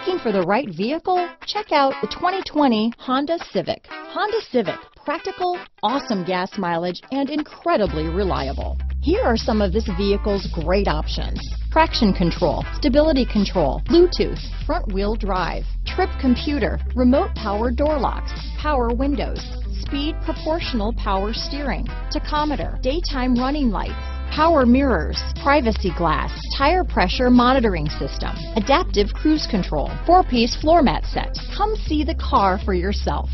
Looking for the right vehicle? Check out the 2020 Honda Civic. Honda Civic, practical, awesome gas mileage, and incredibly reliable. Here are some of this vehicle's great options. Traction control, stability control, Bluetooth, front wheel drive, trip computer, remote power door locks, power windows, speed proportional power steering, tachometer, daytime running lights, power mirrors, privacy glass, tire pressure monitoring system, adaptive cruise control, four-piece floor mat set. Come see the car for yourself.